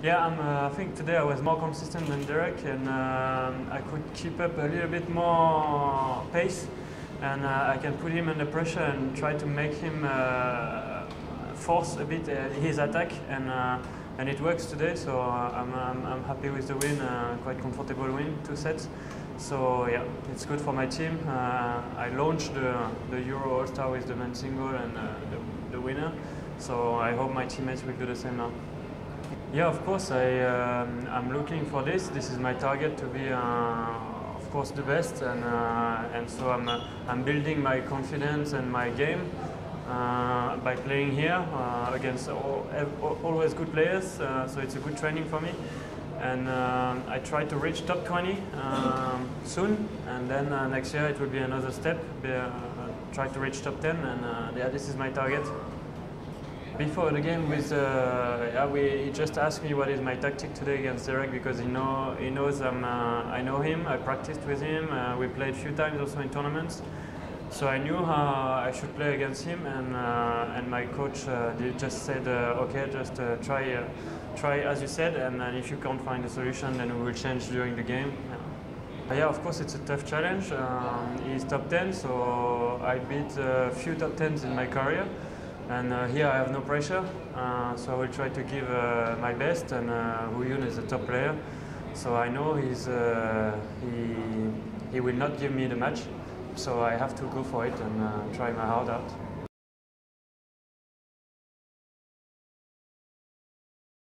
Yeah, uh, I think today I was more consistent than Derek and um, I could keep up a little bit more pace and uh, I can put him under pressure and try to make him uh, force a bit uh, his attack and uh, and it works today so uh, I'm, I'm, I'm happy with the win, quite comfortable win, two sets. So yeah, it's good for my team. I launched the, the Euro All-Star with the men's single and the, the winner. So I hope my teammates will do the same now. Yeah, of course, I, um, I'm looking for this. This is my target to be, uh, of course, the best, and, uh, and so I'm, uh, I'm building my confidence and my game uh, by playing here uh, against all, always good players, uh, so it's a good training for me. And um, I try to reach top 20 um, soon, and then next year it will be another step. Be, try to reach top 10, and yeah, this is my target. Before the game with, uh, yeah, we, he just asked me what is my tactic today against Derek because he know he knows I'm, uh, I know him. I practiced with him. Uh, we played a few times also in tournaments, so I knew how I should play against him. And uh, and my coach uh, just said, uh, okay, just try try as you said, and, if you can't find a solution, then we will change during the game. Yeah. Of course it's a tough challenge. Um, he's top 10, so I beat a few top 10s in my career. And uh, here I have no pressure, uh, so I will try to give uh, my best. And uh, Hu Yun is a top player, so I know he's uh, he he will not give me the match. So I have to go for it and uh, try my heart out.